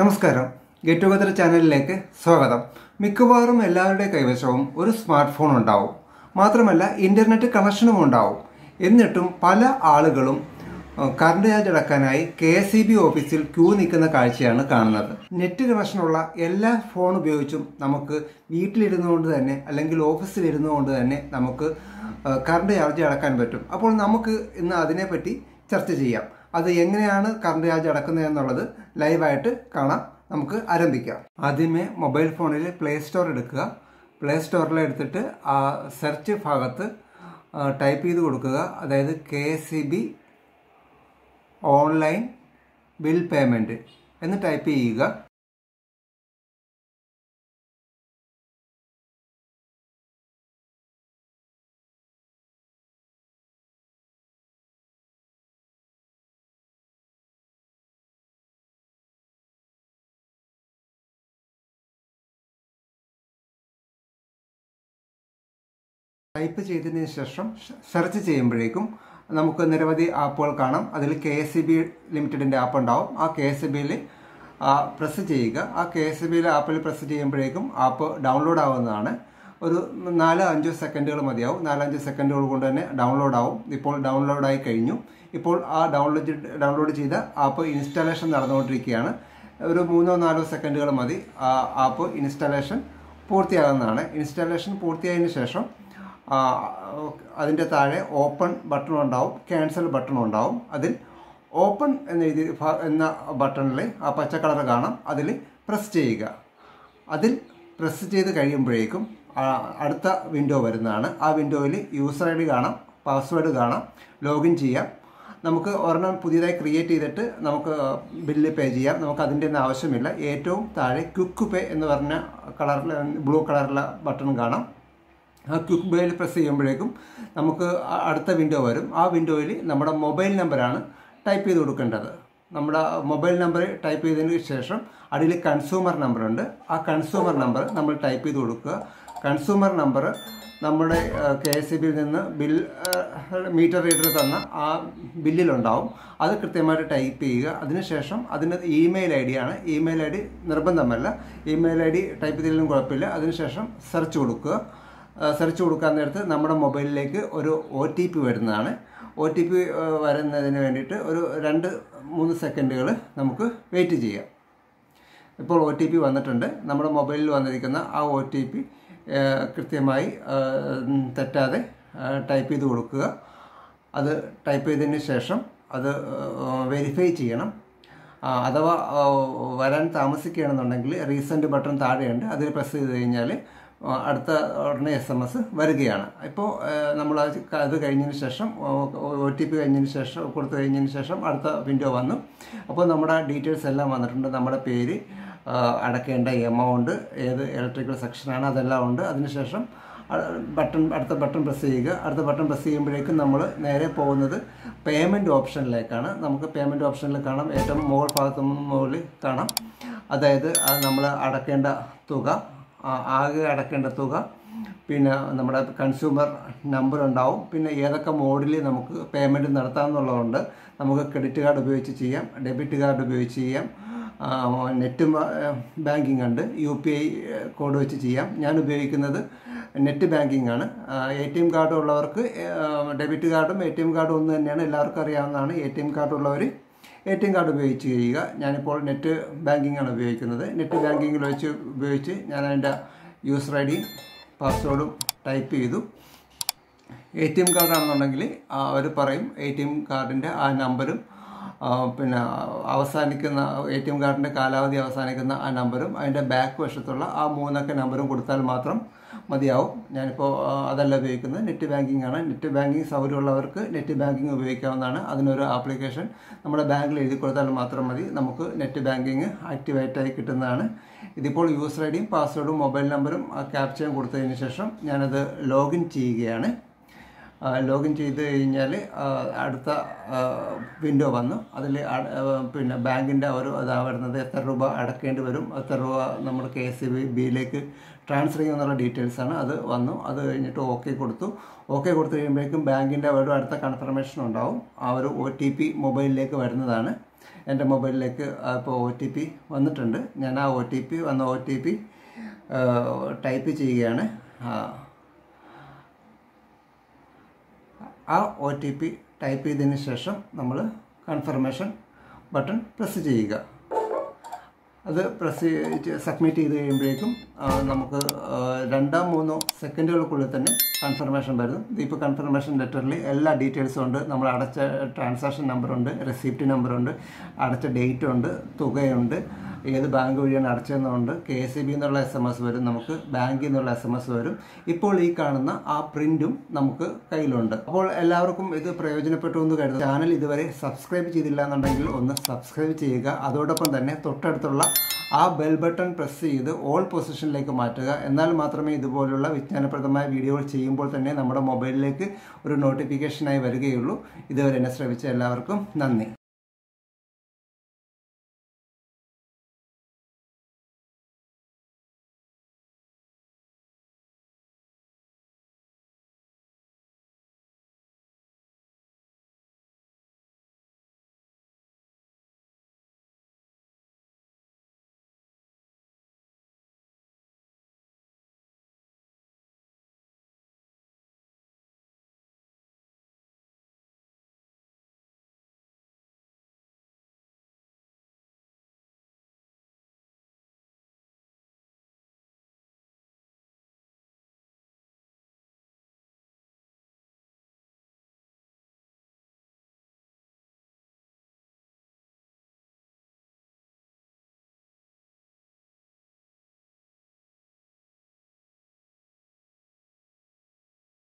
നമസ്കാരം. Get together ചാനലിലേക്ക് സ്വാഗതം. മിക്കവാറും എല്ലാവരുടെ കൈവശവും ഒരു സ്മാർട്ട് ഫോൺ ഉണ്ടാവും. മാത്രമല്ല ഇന്റർനെറ്റ് കണക്ഷനും ഉണ്ടാവും. എന്നിട്ടും പല ആളുകളും കറണ്ട് ചാർജ് അടക്കാനായി കെ എസ് ഇ ബി ഓഫീസിൽ ക്യൂ നിൽക്കുന്ന കാഴ്ചയാണ് കാണുന്നത്. നെറ്റ് കണക്ഷനുള്ള എല്ലാ ഫോൺ ഉപയോഗിച്ചും നമുക്ക് വീട്ടിലിരുന്നുകൊണ്ട് തന്നെ അല്ലെങ്കിൽ ഓഫീസിലിരുന്നു കൊണ്ട് തന്നെ നമുക്ക് കറണ്ട് ചാർജ് അടക്കാൻ പറ്റും. അപ്പോൾ നമുക്ക് ഇന്ന് അതിനെപ്പറ്റി ചർച്ച ചെയ്യാം. അത് എങ്ങനെയാണ് കറണ്ട് ചാർജ് അടക്കുന്നത് എന്നുള്ളത് ലൈവായിട്ട് കാണാം. നമുക്ക് ആരംഭിക്കാം. ആദ്യമേ മൊബൈൽ ഫോണിൽ പ്ലേ സ്റ്റോർ എടുക്കുക. പ്ലേ സ്റ്റോറിൽ എടുത്തിട്ട് ആ സെർച്ച് ഭാഗത്ത് ടൈപ്പ് ചെയ്ത് കൊടുക്കുക. അതായത് കെ ഓൺലൈൻ ബിൽ പേയ്മെന്റ് എന്ന് ടൈപ്പ് ചെയ്യുക. ടൈപ്പ് ചെയ്തതിന് ശേഷം സെർച്ച് ചെയ്യുമ്പോഴേക്കും നമുക്ക് നിരവധി ആപ്പുകൾ കാണാം. അതിൽ കെ എസ് സി ബി ലിമിറ്റഡിന്റെ ആപ്പ് ഉണ്ടാവും. ആ കെ എസ് ബിയിൽ പ്രസ് ചെയ്യുക. ആ കെ എസ് ബിയിലെ ആപ്പിൽ പ്രസ് ചെയ്യുമ്പോഴേക്കും ആപ്പ് ഡൗൺലോഡ് ആവുന്നതാണ്. ഒരു നാല് അഞ്ച് സെക്കൻഡുകൾ മതിയാവും. നാലഞ്ച് സെക്കൻഡുകൾ കൊണ്ട് തന്നെ ഡൗൺലോഡ് ആവും. ഇപ്പോൾ ഡൗൺലോഡായി കഴിഞ്ഞു. ഇപ്പോൾ ആ ഡൗൺലോഡ് ഡൗൺലോഡ് ചെയ്ത ആപ്പ് ഇൻസ്റ്റാളേഷൻ നടന്നുകൊണ്ടിരിക്കുകയാണ്. ഒരു മൂന്നോ നാലോ സെക്കൻഡുകൾ മതി ആ ആപ്പ് ഇൻസ്റ്റാളേഷൻ പൂർത്തിയാകുന്നതാണ്. ഇൻസ്റ്റാളേഷൻ പൂർത്തിയായതിനു ശേഷം അതിന്റെ താഴെ ഓപ്പൺ ബട്ടൺ ഉണ്ടാവും ക്യാൻസൽ ബട്ടൺ ഉണ്ടാവും. അതിൽ ഓപ്പൺ എന്ന് എഴുതി ഭ- എന്ന ബട്ടണിൽ ആ പച്ച കളർ കാണാം. അതിൽ പ്രസ് ചെയ്യുക. അതിൽ പ്രസ് ചെയ്ത് കഴിയുമ്പോഴേക്കും അടുത്ത വിൻഡോ വരുന്നതാണ്. ആ വിൻഡോയിൽ യൂസർ ഐ ഡി കാണാം പാസ്വേഡ് കാണാം ലോഗിൻ ചെയ്യാം. നമുക്ക് ഒരെണ്ണം പുതിയതായി ക്രിയേറ്റ് ചെയ്തിട്ട് നമുക്ക് ബില്ല് പേ ചെയ്യാം. നമുക്ക് അതിന്റെ ഒന്നും ആവശ്യമില്ല. ഏറ്റവും താഴെ ക്വിക്ക് പേ എന്ന് പറഞ്ഞ കളറിൽ ബ്ലൂ കളറിലെ ബട്ടൺ കാണാം. ആ ക്വിക്ക് ബേയിൽ പ്രസ് ചെയ്യുമ്പോഴേക്കും നമുക്ക് അടുത്ത വിൻഡോ വരും. ആ വിൻഡോയിൽ നമ്മുടെ മൊബൈൽ നമ്പറാണ് ടൈപ്പ് ചെയ്ത് കൊടുക്കേണ്ടത്. നമ്മുടെ മൊബൈൽ നമ്പർ ടൈപ്പ് ചെയ്തതിന് ശേഷം അതിൽ കൺസ്യൂമർ നമ്പറുണ്ട് ആ കൺസ്യൂമർ നമ്പർ നമ്മൾ ടൈപ്പ് ചെയ്ത് കൊടുക്കുക. കൺസ്യൂമർ നമ്പർ നമ്മുടെ കെ എസ് ബിയിൽ നിന്ന് ബിൽ മീറ്റർ റീഡർ തന്ന ആ ബില്ലിലുണ്ടാവും. അത് കൃത്യമായിട്ട് ടൈപ്പ് ചെയ്യുക. അതിനുശേഷം അതിന് ഇമെയിൽ ഐ ഡി ആണ്. ഇമെയിൽ ഐ ഡി നിർബന്ധമല്ല. ഇമെയിൽ ഐ ഡി ടൈപ്പ് ചെയ്തതിലും കുഴപ്പമില്ല. അതിനുശേഷം സെർച്ച് കൊടുക്കുക. സെർച്ച് കൊടുക്കാൻ നേരത്ത് നമ്മുടെ മൊബൈലിലേക്ക് ഒരു ഒ ടി പി വരുന്നതാണ്. ഒ ടി പി വരുന്നതിന് വേണ്ടിയിട്ട് ഒരു രണ്ട് മൂന്ന് സെക്കൻഡുകൾ നമുക്ക് വെയിറ്റ് ചെയ്യാം. ഇപ്പോൾ ഒ ടി പി വന്നിട്ടുണ്ട്. നമ്മുടെ മൊബൈലിൽ വന്നിരിക്കുന്ന ആ ഒ ടി പി കൃത്യമായി തെറ്റാതെ ടൈപ്പ് ചെയ്ത് കൊടുക്കുക. അത് ടൈപ്പ് ചെയ്തതിന് ശേഷം അത് വെരിഫൈ ചെയ്യണം. അഥവാ വരാൻ താമസിക്കുകയാണെന്നുണ്ടെങ്കിൽ റീസെന്റ് ബട്ടൺ താഴെയുണ്ട്. അതിൽ പ്രസ് ചെയ്ത് കഴിഞ്ഞാൽ അടുത്ത ഉടനെ എസ് എം എസ് വരികയാണ്. ഇപ്പോൾ നമ്മൾ അത് കഴിഞ്ഞതിന് ശേഷം ഒ ടി പി കഴിഞ്ഞതിന് ശേഷം കൊടുത്തു കഴിഞ്ഞതിന് ശേഷം അടുത്ത വിൻഡോ വന്നു. അപ്പോൾ നമ്മുടെ ഡീറ്റെയിൽസ് എല്ലാം വന്നിട്ടുണ്ട്. നമ്മുടെ പേര് അടക്കേണ്ട എമൗണ്ട് ഏത് ഇലക്ട്രിക്കൽ സെക്ഷനാണ് അതെല്ലാം ഉണ്ട്. അതിനുശേഷം ബട്ടൺ അടുത്ത ബട്ടൺ പ്രസ് ചെയ്യുക. അടുത്ത ബട്ടൺ പ്രസ് ചെയ്യുമ്പോഴേക്കും നമ്മൾ നേരെ പോകുന്നത് പേയ്മെന്റ് ഓപ്ഷനിലേക്കാണ് നമുക്ക് പേയ്മെന്റ് ഓപ്ഷനിൽ കാണാം. ഏറ്റവും മുകൾ ഭാഗത്തു മുകളിൽ കാണാം. അതായത് നമ്മൾ അടക്കേണ്ട തുക ആകെ അടക്കേണ്ട തുക. പിന്നെ നമ്മുടെ കൺസ്യൂമർ നമ്പർ ഉണ്ടാവും. പിന്നെ ഏതൊക്കെ മോഡിൽ നമുക്ക് പേയ്മെന്റ് നടത്താമെന്നുള്ളതുകൊണ്ട് നമുക്ക് ക്രെഡിറ്റ് കാർഡ് ഉപയോഗിച്ച് ചെയ്യാം ഡെബിറ്റ് കാർഡ് ഉപയോഗിച്ച് ചെയ്യാം നെറ്റ് ബാങ്കിങ് ഉണ്ട്. യു പി ഐ കോഡ് വെച്ച് ചെയ്യാം. ഞാൻ ഉപയോഗിക്കുന്നത് നെറ്റ് ബാങ്കിങ് ആണ്. എ ടി എം കാർഡ് ഉള്ളവർക്ക് ഡെബിറ്റ് കാർഡും എ ടി എം കാർഡും ഒന്ന് തന്നെയാണ്. എല്ലാവർക്കും അറിയാവുന്നതാണ്. എ ടി എം കാർഡ് ഉള്ളവർ എ ടി എം കാർഡ് ഉപയോഗിച്ച് ചെയ്യുക. ഞാനിപ്പോൾ നെറ്റ് ബാങ്കിങ് ആണ് ഉപയോഗിക്കുന്നത്. നെറ്റ് ബാങ്കിങ്ങിൽ വെച്ച് ഉപയോഗിച്ച് ഞാൻ അതിന്റെ യൂസർ ഐ ഡിയും പാസ്വേഡും ടൈപ്പ് ചെയ്തു. എ ടി എം കാർഡാണെന്നുണ്ടെങ്കിൽ അവർ പറയും എ ടി എം കാർഡിന്റെ ആ നമ്പരും പിന്നെ അവസാനിക്കുന്ന എ ടി എം കാർഡിന്റെ കാലാവധി അവസാനിക്കുന്ന ആ നമ്പരും അതിന്റെ ബാക്ക് വശത്തുള്ള ആ മൂന്നൊക്കെ നമ്പറും കൊടുത്താൽ മാത്രം മതിയാവും. ഞാനിപ്പോൾ അതല്ല ഉപയോഗിക്കുന്നത്. നെറ്റ് ബാങ്കിങ് ആണ്. നെറ്റ് ബാങ്കിങ് സൗകര്യമുള്ളവർക്ക് നെറ്റ് ബാങ്കിങ് ഉപയോഗിക്കാവുന്നതാണ്. അതിനൊരു ആപ്ലിക്കേഷൻ നമ്മുടെ ബാങ്കിൽ എഴുതി കൊടുത്താൽ മാത്രം മതി. നമുക്ക് നെറ്റ് ബാങ്കിങ് ആക്ടിവേറ്റായി കിട്ടുന്നതാണ്. ഇതിപ്പോൾ യൂസർ ഐ ഡിയും പാസ്വേഡും മൊബൈൽ നമ്പറും ക്യാപ്ചയും കൊടുത്തതിന് ശേഷം ഞാനത് ലോഗിൻ ചെയ്യുകയാണ്. ലോഗിൻ ചെയ്ത് കഴിഞ്ഞാൽ അടുത്ത വിൻഡോ വന്നു. അതിൽ പിന്നെ ബാങ്കിന്റെ ഒരു ഇതാ വരുന്നത് എത്ര രൂപ അടക്കേണ്ടി വരും എത്ര രൂപ നമ്മൾ കെ എസ് ബി ബിയിലേക്ക് ട്രാൻസ്ഫർ ചെയ്യുമെന്നുള്ള ഡീറ്റെയിൽസാണ് അത് വന്നു. അത് കഴിഞ്ഞിട്ട് ഓക്കെ കൊടുത്തു. ഓക്കെ കൊടുത്തു കഴിയുമ്പോഴേക്കും ബാങ്കിന്റെ ഒരു അടുത്ത കൺഫർമേഷൻ ഉണ്ടാവും. ആ ഒരു ഒ ടി പി മൊബൈലിലേക്ക് വരുന്നതാണ്. എന്റെ മൊബൈലിലേക്ക് ഇപ്പോൾ ഒ ടി പി വന്നിട്ടുണ്ട്. ഞാൻ ആ ഒ ടി പി വന്ന ഒ ടി പി ടൈപ്പ് ചെയ്യുകയാണ്. ആ ഒ ടി പി ടൈപ്പ് ചെയ്തതിന് ശേഷം നമ്മൾ കൺഫർമേഷൻ ബട്ടൺ പ്രസ് ചെയ്യുക. അത് പ്രസ് സബ്മിറ്റ് ചെയ്ത് കഴിയുമ്പോഴേക്കും നമുക്ക് രണ്ടോ മൂന്നോ സെക്കൻഡുകൾക്കുള്ളിൽ തന്നെ കൺഫർമേഷൻ വരുന്നു. ഇപ്പോൾ കൺഫർമേഷൻ ലെറ്ററിൽ എല്ലാ ഡീറ്റെയിൽസും ഉണ്ട്. നമ്മൾ അടച്ച ട്രാൻസാക്ഷൻ നമ്പറുണ്ട് റെസിപ്റ്റ് നമ്പറുണ്ട് അടച്ച ഡേറ്റ് ഉണ്ട് തുകയുണ്ട്. ഏത് ബാങ്ക് വഴിയാണ് അടച്ചതെന്നുണ്ട് കെ എസ് സി ബി എന്നുള്ള എസ് എം എസ് വരും നമുക്ക് ബാങ്കിൽ നിന്നുള്ള എസ് എം എസ് വരും. ഇപ്പോൾ ഈ കാണുന്ന ആ പ്രിന്റും നമുക്ക് കയ്യിലുണ്ട്. അപ്പോൾ എല്ലാവർക്കും ഇത് പ്രയോജനപ്പെട്ടു എന്ന് കരുതുന്നു. ചാനൽ ഇതുവരെ സബ്സ്ക്രൈബ് ചെയ്തില്ല എന്നുണ്ടെങ്കിൽ ഒന്ന് സബ്സ്ക്രൈബ് ചെയ്യുക. അതോടൊപ്പം തന്നെ തൊട്ടടുത്തുള്ള ആ ബെൽ ബട്ടൺ പ്രസ് ചെയ്ത് ഓൾ പൊസിഷനിലേക്ക് മാറ്റുക. എന്നാൽ മാത്രമേ ഇതുപോലുള്ള വിജ്ഞാനപ്രദമായ വീഡിയോകൾ ചെയ്യുമ്പോൾ തന്നെ നമ്മുടെ മൊബൈലിലേക്ക് ഒരു നോട്ടിഫിക്കേഷനായി വരികയുള്ളൂ. ഇതുവരെ എന്നെ ശ്രമിച്ച എല്ലാവർക്കും നന്ദി.